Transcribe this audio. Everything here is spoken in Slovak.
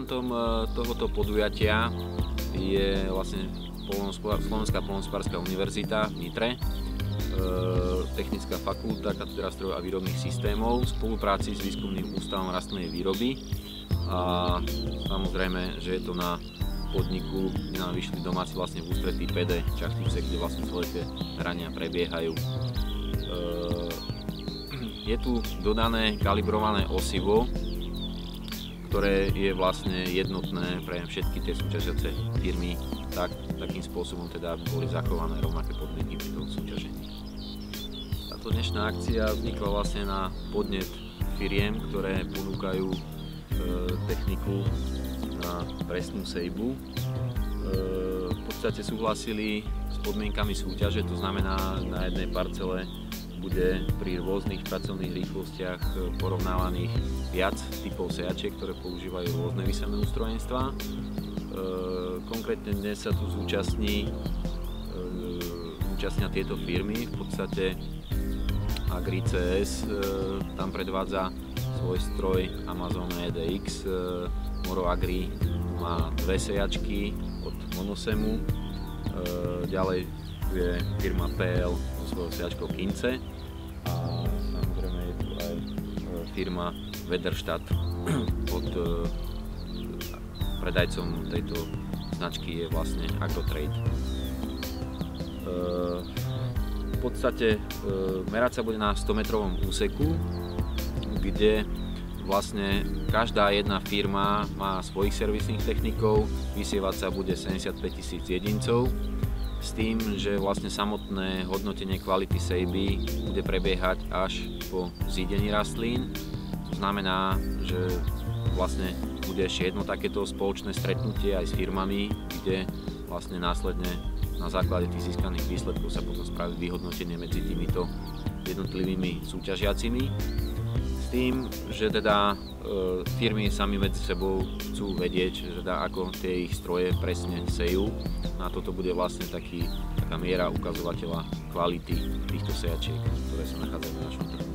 Grantom e, tohoto podujatia je vlastne Slovenská polnospodárska univerzita v Nitre, e, Technická fakulta, katedra strojov a výrobných systémov v spolupráci s výskumným ústavom rastlinnej výroby a samozrejme, že je to na podniku, kde nám vyšli domáci vlastne v ústretí PD Čachtice, kde vlastne celé tie hrania prebiehajú. E, je tu dodané kalibrované osivo, ktoré je vlastne jednotné pre všetky tie súťažiace firmy, tak, takým spôsobom teda, boli zachované rovnaké podmienky pri tom súťažení. Táto dnešná akcia vznikla vlastne na podnet firiem, ktoré ponúkajú e, techniku na presnú sejbu. E, v podstate súhlasili s podmienkami súťaže, to znamená na jednej parcele bude pri rôznych pracovných rýchlostiach e, porovnávaných viac typov sejačiek, ktoré používajú rôzne vysané ústrojenstva. E, konkrétne dnes sa tu zúčastní, e, zúčastnia tieto firmy, v podstate Agri CS tam predvádza svoj stroj Amazon EDX, Moro Agri má dve sejačky od Monosemu, ďalej je firma PL so svojou sejačkou Kince firma Wederstadt pod e, predajcom tejto značky je vlastne Agrotrade. E, v podstate merať sa bude na 100 metrovom úseku, kde vlastne každá jedna firma má svojich servisných technikov, vysievať sa bude 75 tisíc jedincov s tým, že vlastne samotné hodnotenie kvality sejby bude prebiehať až po zídení rastlín. To znamená, že vlastne bude ešte jedno takéto spoločné stretnutie aj s firmami, kde vlastne následne na základe tých získaných výsledkov sa potom spraví vyhodnotenie medzi týmito jednotlivými súťažiacimi. Tým, že teda e, firmy sami medzi sebou chcú vedieť, teda ako tie ich stroje presne sejú a toto bude vlastne taký, taká miera ukazovateľa kvality týchto sejačiek, ktoré sa nachádzajú na našom trhu.